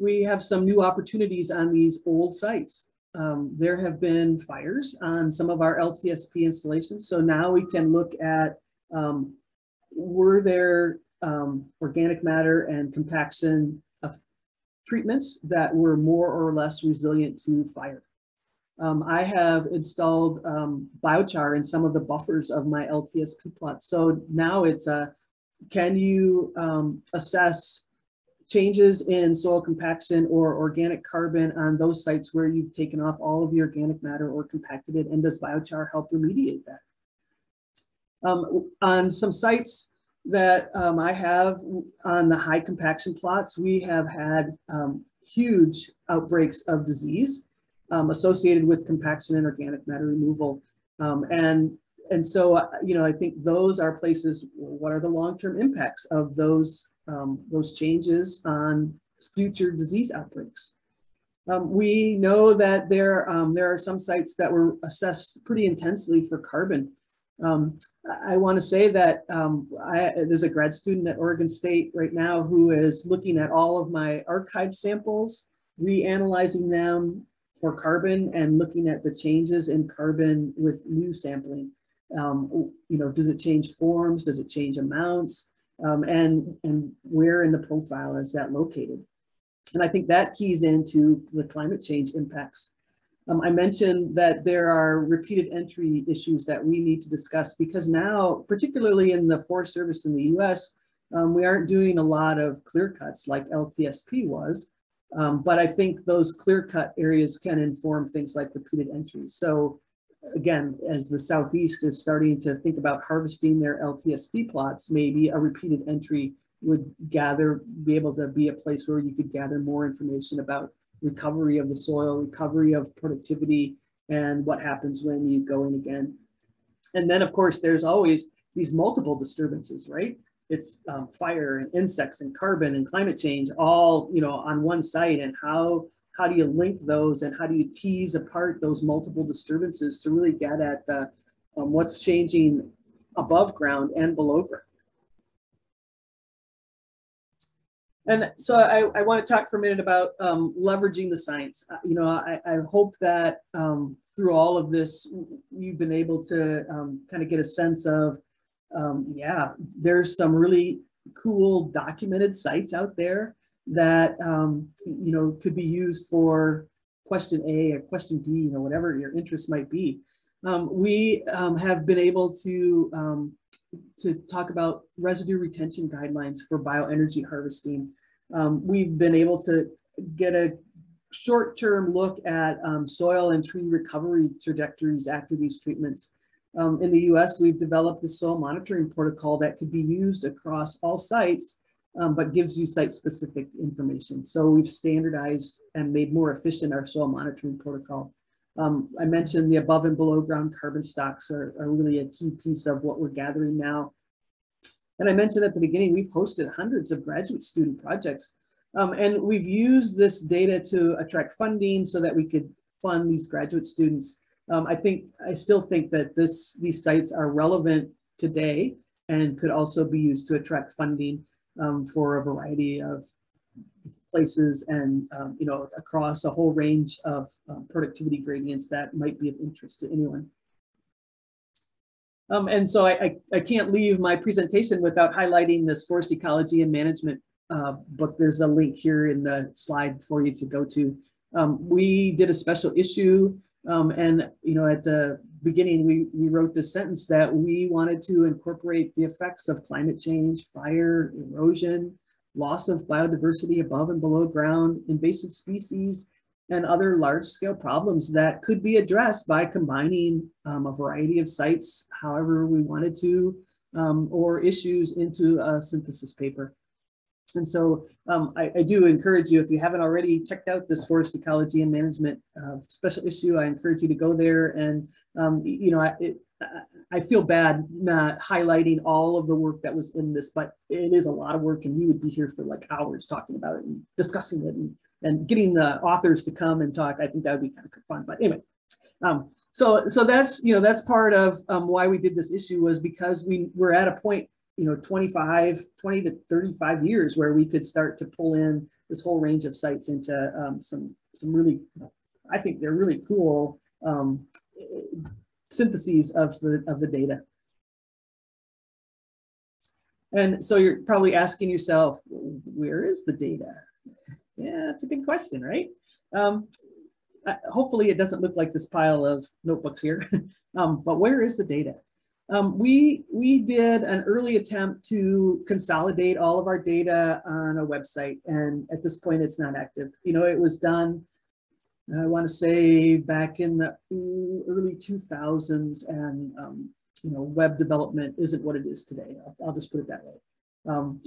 [SPEAKER 2] we have some new opportunities on these old sites. Um, there have been fires on some of our LTSP installations. So now we can look at, um, were there um, organic matter and compaction treatments that were more or less resilient to fire. Um, I have installed um, biochar in some of the buffers of my LTSP plots. So now it's a, can you um, assess changes in soil compaction or organic carbon on those sites where you've taken off all of the organic matter or compacted it and does biochar help remediate that? Um, on some sites that um, I have on the high compaction plots, we have had um, huge outbreaks of disease um, associated with compaction and organic matter removal. Um, and, and so, uh, you know, I think those are places, what are the long-term impacts of those, um, those changes on future disease outbreaks? Um, we know that there, um, there are some sites that were assessed pretty intensely for carbon. Um, I want to say that um, I, there's a grad student at Oregon State right now who is looking at all of my archive samples, reanalyzing them, for carbon and looking at the changes in carbon with new sampling. Um, you know, does it change forms? Does it change amounts? Um, and, and where in the profile is that located? And I think that keys into the climate change impacts. Um, I mentioned that there are repeated entry issues that we need to discuss because now, particularly in the Forest Service in the US, um, we aren't doing a lot of clear cuts like LTSP was. Um, but I think those clear cut areas can inform things like repeated entries. So again, as the Southeast is starting to think about harvesting their LTSP plots, maybe a repeated entry would gather, be able to be a place where you could gather more information about recovery of the soil, recovery of productivity, and what happens when you go in again. And then of course, there's always these multiple disturbances, right? it's um, fire and insects and carbon and climate change all you know on one site and how how do you link those and how do you tease apart those multiple disturbances to really get at the um, what's changing above ground and below ground and so I, I want to talk for a minute about um, leveraging the science. Uh, you know, I, I hope that um, through all of this, you've been able to um, kind of get a sense of um, yeah, there's some really cool documented sites out there that um, you know could be used for question A or question B, you know, whatever your interest might be. Um, we um, have been able to um, to talk about residue retention guidelines for bioenergy harvesting. Um, we've been able to get a short-term look at um, soil and tree recovery trajectories after these treatments. In the US, we've developed the soil monitoring protocol that could be used across all sites, um, but gives you site-specific information. So we've standardized and made more efficient our soil monitoring protocol. Um, I mentioned the above and below ground carbon stocks are, are really a key piece of what we're gathering now. And I mentioned at the beginning, we've hosted hundreds of graduate student projects. Um, and we've used this data to attract funding so that we could fund these graduate students um, I think I still think that this these sites are relevant today and could also be used to attract funding um, for a variety of places and um, you know across a whole range of um, productivity gradients that might be of interest to anyone. Um, and so I, I, I, can't leave my presentation without highlighting this forest ecology and management uh, book. There's a link here in the slide for you to go to. Um, we did a special issue um, and you know, at the beginning, we, we wrote this sentence that we wanted to incorporate the effects of climate change, fire, erosion, loss of biodiversity above and below ground, invasive species, and other large-scale problems that could be addressed by combining um, a variety of sites, however we wanted to, um, or issues into a synthesis paper. And so um, I, I, do encourage you, if you haven't already checked out this forest ecology and management uh, special issue, I encourage you to go there. And, um, you know, I, it, I feel bad not highlighting all of the work that was in this, but it is a lot of work and we would be here for like hours talking about it and discussing it and, and getting the authors to come and talk. I think that would be kind of fun. But anyway, um, so so that's, you know, that's part of um, why we did this issue was because we were at a point you know, 25, 20 to 35 years where we could start to pull in this whole range of sites into um, some, some really, I think they're really cool um, syntheses of the, of the data. And so you're probably asking yourself, where is the data? Yeah, that's a good question, right? Um, hopefully it doesn't look like this pile of notebooks here, <laughs> um, but where is the data? Um, we, we did an early attempt to consolidate all of our data on a website, and at this point it's not active. You know, it was done, I want to say back in the early 2000s, and um, you know, web development isn't what it is today. I'll, I'll just put it that way. Um,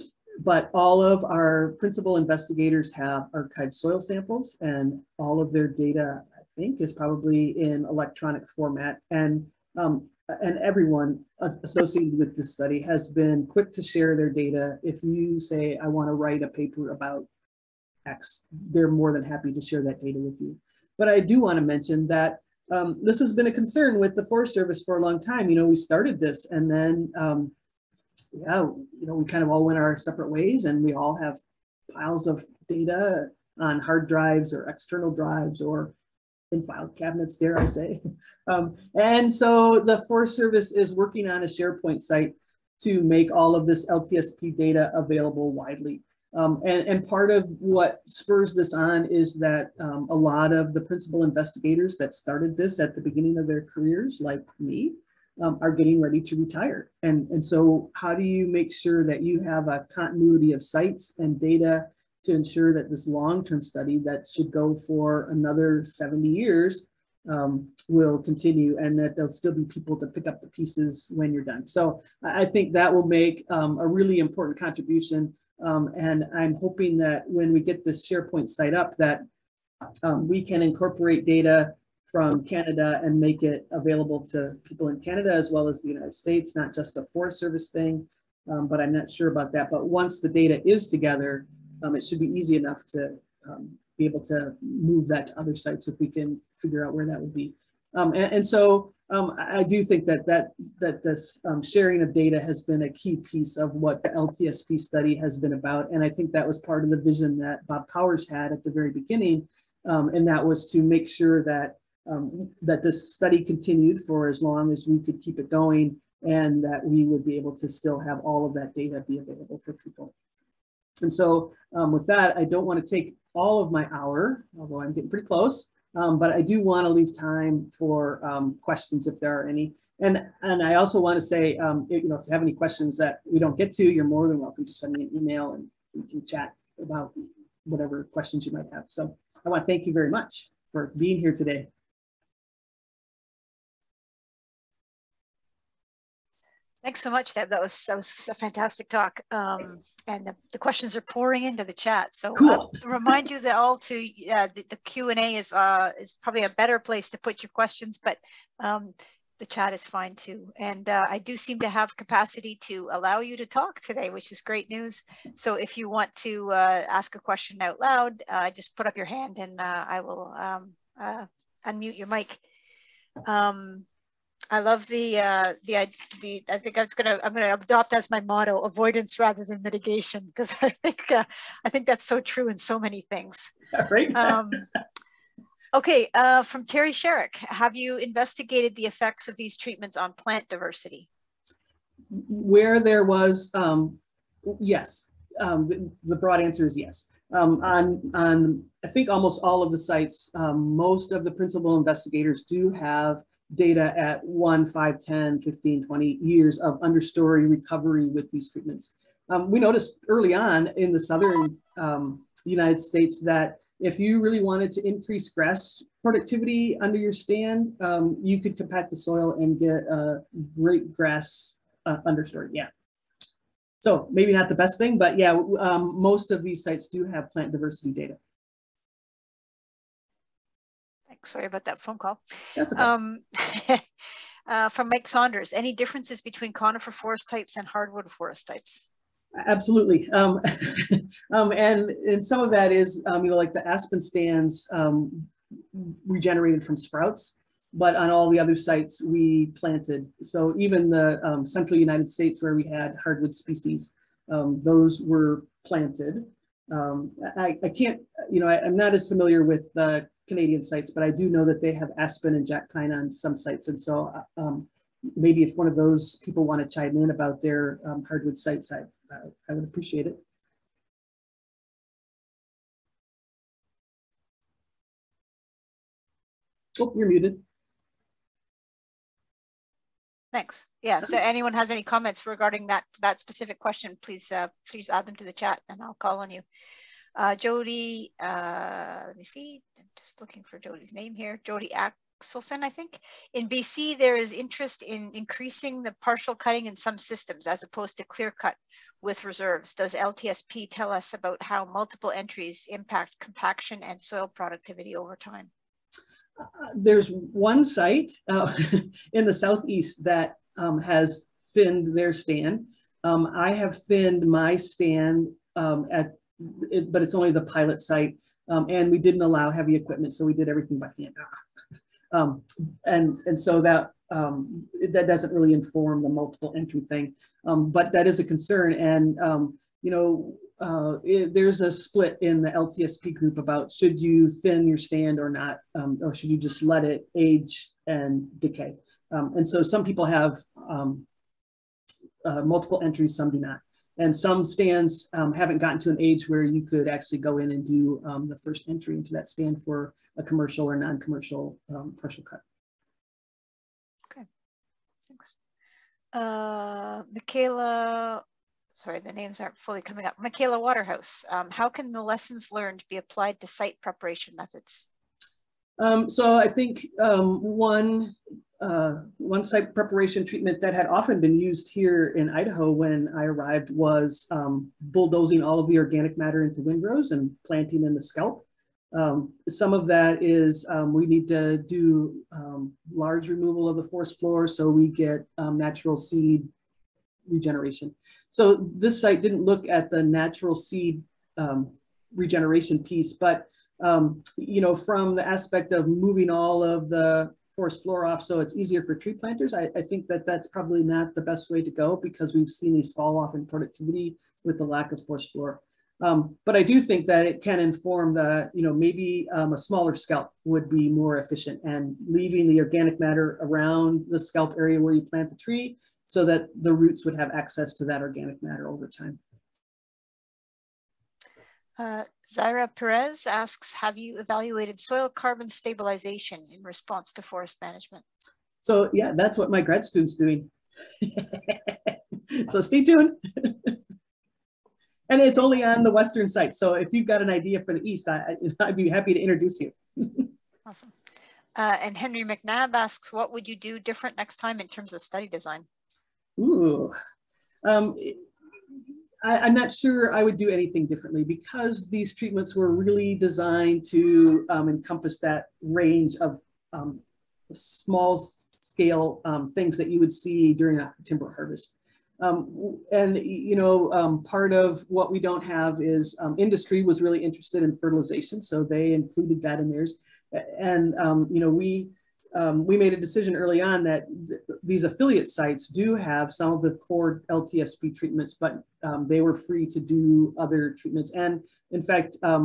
[SPEAKER 2] but all of our principal investigators have archived soil samples and all of their data, I think, is probably in electronic format. And, um, and everyone associated with this study has been quick to share their data. If you say, I want to write a paper about X, they're more than happy to share that data with you. But I do want to mention that um, this has been a concern with the Forest Service for a long time. You know, we started this and then, um, yeah, you know, we kind of all went our separate ways and we all have piles of data on hard drives or external drives or in file cabinets, dare I say. <laughs> Um, and so the Forest Service is working on a SharePoint site to make all of this LTSP data available widely. Um, and, and, part of what spurs this on is that um, a lot of the principal investigators that started this at the beginning of their careers, like me, um, are getting ready to retire. And, and so how do you make sure that you have a continuity of sites and data to ensure that this long-term study that should go for another 70 years um, will continue and that there'll still be people to pick up the pieces when you're done. So I think that will make um, a really important contribution um, and I'm hoping that when we get this SharePoint site up that um, we can incorporate data from Canada and make it available to people in Canada as well as the United States, not just a Forest Service thing, um, but I'm not sure about that. But once the data is together, um, it should be easy enough to um, be able to move that to other sites if we can figure out where that would be. Um, and, and, so um, I do think that that that this um, sharing of data has been a key piece of what the LTSP study has been about, and I think that was part of the vision that Bob Powers had at the very beginning, um, and that was to make sure that that this study continued for as long as we could keep it going, and that we would be able to still have all of that data be available for people. And so um, with that, I don't want to take all of my hour, although I'm getting pretty close. Um, but I do want to leave time for um, questions if there are any. And, and I also want to say, um, if, you know, if you have any questions that we don't get to, you're more than welcome to send me an email and we can chat about whatever questions you might have. So I want to thank you very much for being here today.
[SPEAKER 1] Thanks so much, Deb. That was that was a fantastic talk. Um, and the, the, questions are pouring into the chat. So
[SPEAKER 2] cool.
[SPEAKER 1] uh, remind you that all to uh, the, the Q and A is uh, is probably a better place to put your questions, but um, the chat is fine too. And uh, I do seem to have capacity to allow you to talk today, which is great news. So if you want to uh, ask a question out loud, uh, just put up your hand and I will um, unmute your mic. Um, I love the uh, the the. I think I was gonna I'm gonna adopt as my motto avoidance rather than mitigation <laughs> because I think uh, I think that's so true in so many things. <laughs>
[SPEAKER 2] Right. Um,
[SPEAKER 1] okay, uh, from Terry Sherrick, have you investigated the effects of these treatments on plant diversity?
[SPEAKER 2] Where there was, um, yes. Um, the, the, broad answer is yes. Um, on on I think almost all of the sites, um, most of the principal investigators do have data at 1, 5, 10, 15, 20 years of understory recovery with these treatments. Um, we noticed early on in the southern um, United States that if you really wanted to increase grass productivity under your stand, um, you could compact the soil and get a great grass uh, understory. Yeah. So maybe not the best thing, but yeah, um, most of these sites do have plant diversity data.
[SPEAKER 1] Sorry about that phone call.
[SPEAKER 2] That's okay. Um, <laughs>
[SPEAKER 1] uh, from Mike Saunders, any differences between conifer forest types and hardwood forest types?
[SPEAKER 2] Absolutely. Um, <laughs> um, and, and some of that is, um, you know, like the aspen stands um, regenerated from sprouts. but on all the other sites we planted. So even the um, central United States where we had hardwood species, um, those were planted. Um, I, I, can't, you know, I, am not as familiar with the Canadian sites, but I do know that they have aspen and jack pine on some sites. And so um, maybe if one of those people want to chime in about their um, hardwood sites, I, I would appreciate it. Oh, you're muted.
[SPEAKER 1] Thanks. Yeah. So anyone has any comments regarding that that specific question, please uh, please add them to the chat, and I'll call on you. Uh, Jody, uh, let me see. I'm just looking for Jody's name here. Jody Axelson, I think. In BC, there is interest in increasing the partial cutting in some systems as opposed to clear cut with reserves. Does LTSP tell us about how multiple entries impact compaction and soil productivity over time?
[SPEAKER 2] there's one site uh, <laughs> in the southeast that um, has thinned their stand. Um, I have thinned my stand um, at, it, but it's only the pilot site, um, and we didn't allow heavy equipment, so we did everything by hand. <laughs> Um, and and so that um, that doesn't really inform the multiple entry thing, but that is a concern. And you know, uh, it, there's a split in the LTSP group about should you thin your stand or not, um, or should you just let it age and decay. Um, and so some people have um, uh, multiple entries, some do not. And some stands um, haven't gotten to an age where you could actually go in and do um, the first entry into that stand for a commercial or non-commercial um, partial cut.
[SPEAKER 1] Okay, thanks. Uh, Michaela sorry, the names aren't fully coming up. Michaela Waterhouse, um, how can the lessons learned be applied to site preparation methods?
[SPEAKER 2] Um, so I think um, one, uh, one site preparation treatment that had often been used here in Idaho when I arrived was um, bulldozing all of the organic matter into windrows and planting in the scalp. Um, some of that is um, we need to do large removal of the forest floor so we get natural seed regeneration. So this site didn't look at the natural seed um, regeneration piece, but um, you know, from the aspect of moving all of the forest floor off so it's easier for tree planters, I, I, think that that's probably not the best way to go because we've seen these fall off in productivity with the lack of forest floor. Um, but I do think that it can inform the, you know, maybe um, a smaller scalp would be more efficient and leaving the organic matter around the scalp area where you plant the tree so that the roots would have access to that organic matter over time.
[SPEAKER 1] Uh, Zaira Perez asks, have you evaluated soil carbon stabilization in response to forest management?
[SPEAKER 2] So yeah, that's what my grad student's doing. so stay tuned. and it's only on the western site. So if you've got an idea for the east, I, would be happy to introduce you.
[SPEAKER 1] awesome. Uh, and Henry McNabb asks, what would you do different next time in terms of study design?
[SPEAKER 2] Ooh. Um, I, am not sure I would do anything differently because these treatments were really designed to um, encompass that range of um, small scale um, things that you would see during a timber harvest. Um, and, you know, um, part of what we don't have is um, industry was really interested in fertilization, so they included that in theirs. And, you know, we um, we made a decision early on that th these affiliate sites do have some of the core LTSP treatments, but um, they were free to do other treatments. And in fact, um,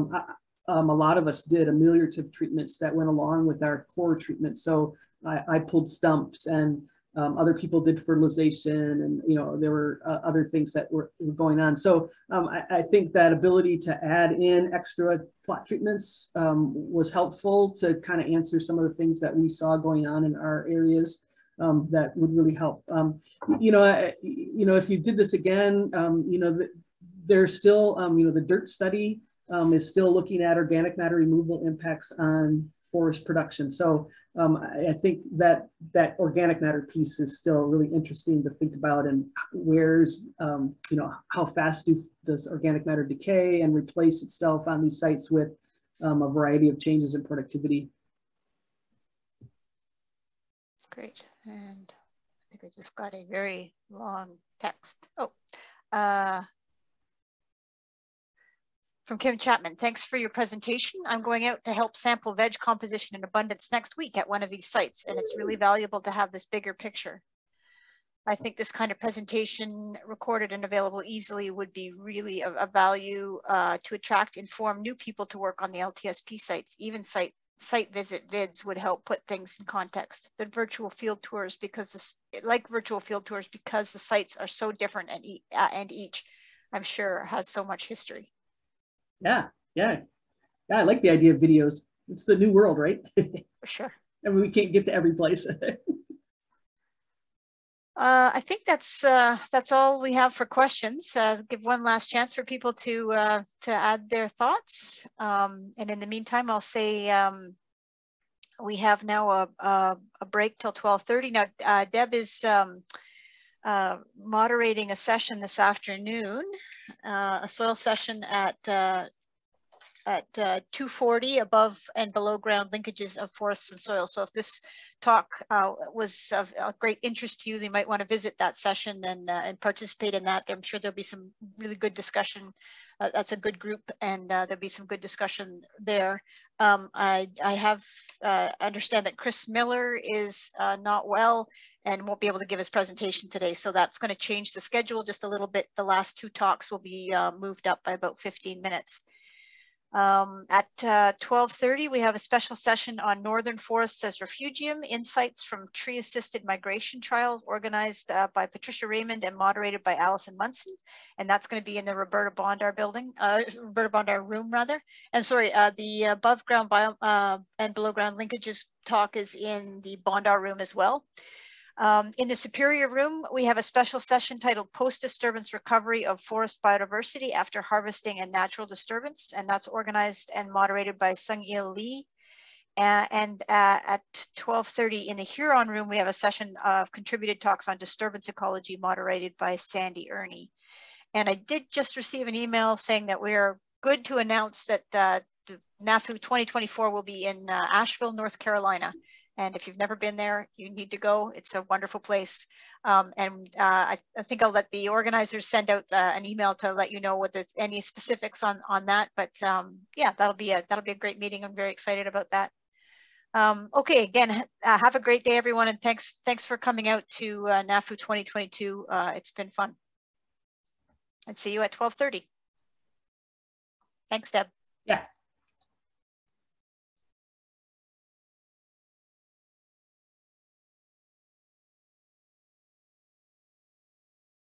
[SPEAKER 2] um, a lot of us did ameliorative treatments that went along with our core treatment. So I, I pulled stumps and um, other people did fertilization and, you know, there were uh, other things that were, were going on. So um, I, I, think that ability to add in extra plot treatments um, was helpful to kind of answer some of the things that we saw going on in our areas. Um, that would really help. Um, you know, I, you know, if you did this again, um, you know, the, there's still, you know, the dirt study is still looking at organic matter removal impacts on forest production. So um, I, I, think that that organic matter piece is still really interesting to think about and where's, um, you know, how fast does, does organic matter decay and replace itself on these sites with um, a variety of changes in productivity.
[SPEAKER 1] Great. And I think I just got a very long text. Oh, uh, from Kim Chapman. Thanks for your presentation. I'm going out to help sample veg composition in abundance next week at one of these sites, and it's really valuable to have this bigger picture. I think this kind of presentation recorded and available easily would be really a value uh, to attract, inform new people to work on the LTSP sites. Even site site visit vids would help put things in context. The virtual field tours, because this, like virtual field tours, because the sites are so different and, e uh, and each, I'm sure, has so much history.
[SPEAKER 2] Yeah, yeah, yeah. I like the idea of videos. It's the new world, right? <laughs>
[SPEAKER 1] For sure.
[SPEAKER 2] I mean, we can't get to every place. <laughs>
[SPEAKER 1] Uh, I think that's uh, that's all we have for questions. Uh, give one last chance for people to uh, to add their thoughts. Um, and in the meantime, I'll say um, we have now a, a, a break till 12:30. Now, uh, Deb is um, uh, moderating a session this afternoon, a soil session at at 240 above and below ground linkages of forests and soil. So if this talk uh, was of, great interest to you, you might want to visit that session and, uh, and participate in that. I'm sure there'll be some really good discussion. Uh, that's a good group and uh, there'll be some good discussion there. Um, I, I have uh, understand that Chris Miller is uh, not well and won't be able to give his presentation today. So that's going to change the schedule just a little bit. The last two talks will be moved up by about 15 minutes. Um, at uh, 12.30, we have a special session on Northern Forests as Refugium, Insights from Tree-Assisted Migration Trials, organized uh, by Patricia Raymond and moderated by Alison Munson. And that's going to be in the Roberta Bondar building, uh, Roberta Bondar room rather. And sorry, uh, the above ground bio, uh, and below ground linkages talk is in the Bondar room as well. Um, in the Superior Room, we have a special session titled Post-Disturbance Recovery of Forest Biodiversity After Harvesting and Natural Disturbance, and that's organized and moderated by Sung Il Lee. And uh, at 12.30 in the Huron Room, we have a session of contributed talks on disturbance ecology moderated by Sandy Ernie. And I did just receive an email saying that we are good to announce that uh, NAFEW 2024 will be in uh, Asheville, North Carolina. And if you've never been there, you need to go. It's a wonderful place. Um, and uh, I, I, think I'll let the organizers send out uh, an email to let you know what the, any specifics on on that. But um, yeah, that'll be a that'll be a great meeting. I'm very excited about that. Um, okay, again, uh, have a great day, everyone, and thanks thanks for coming out to uh, NAFEW 2022. Uh, it's been fun. And see you at 12:30. Thanks, Deb.
[SPEAKER 2] Yeah.